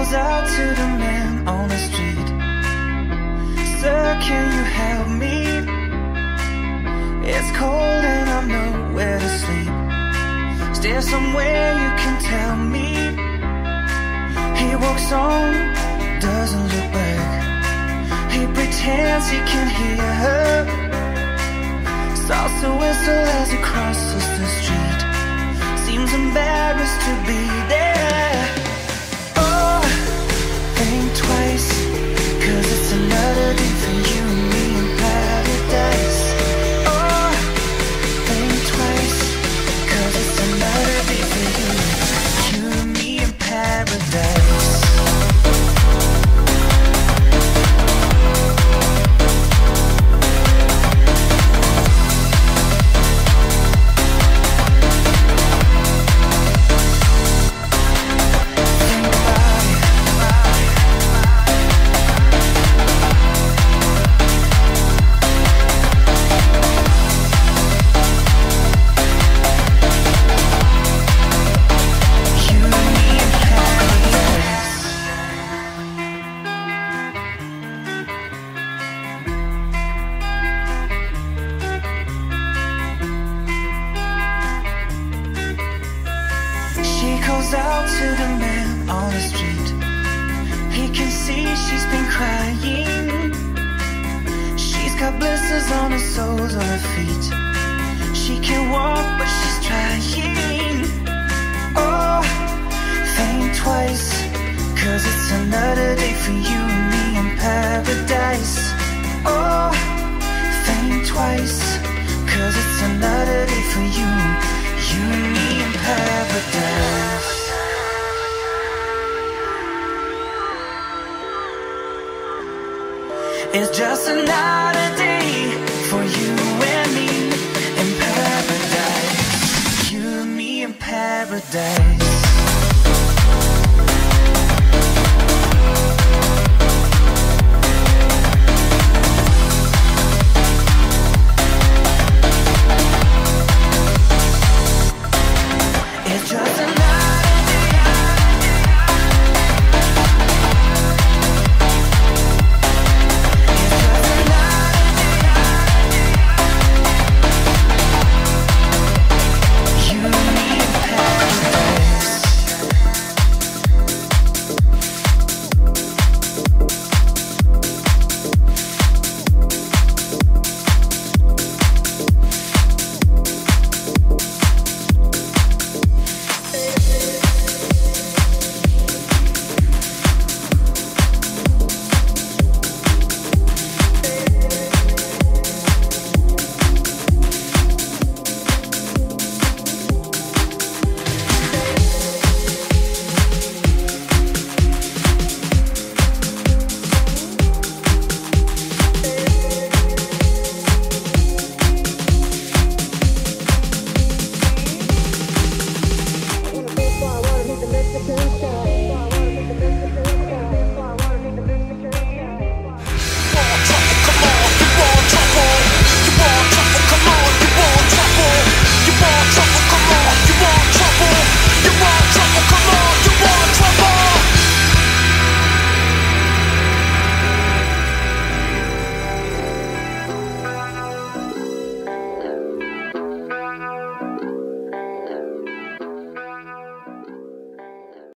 calls out to the man on the street. Sir, can you help me? It's cold and I'm nowhere to sleep. Is there somewhere you can tell me? He walks on, doesn't look back. He pretends he can hear her. Starts to whistle as he crosses the street. Seems embarrassed to be there out to the man on the street. He can see she's been crying. She's got blisters on her soles of her feet. She can walk, but she's trying. Oh, think twice. Cause it's another day for you and me in paradise. Oh, think twice. Cause it's another day for you, you It's just another